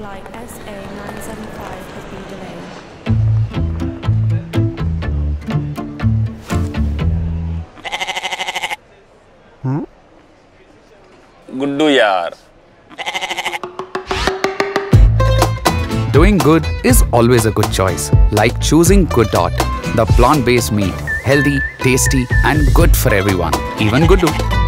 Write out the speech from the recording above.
Flight SA975 has been delayed. Hmm? Guddu यार Doing good is always a good choice, like choosing GoodDot, the plant based meat, healthy, tasty, and good for everyone, even Gudu.